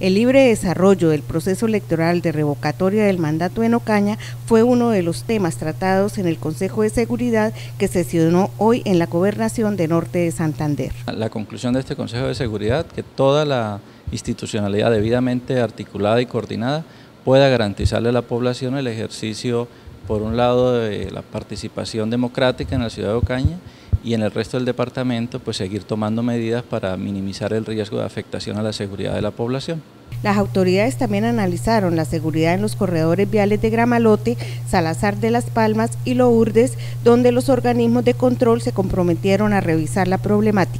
El libre desarrollo del proceso electoral de revocatoria del mandato en Ocaña fue uno de los temas tratados en el Consejo de Seguridad que sesionó hoy en la Gobernación de Norte de Santander. La conclusión de este Consejo de Seguridad, que toda la institucionalidad debidamente articulada y coordinada pueda garantizarle a la población el ejercicio, por un lado, de la participación democrática en la ciudad de Ocaña y en el resto del departamento pues seguir tomando medidas para minimizar el riesgo de afectación a la seguridad de la población. Las autoridades también analizaron la seguridad en los corredores viales de Gramalote, Salazar de las Palmas y Lourdes, donde los organismos de control se comprometieron a revisar la problemática.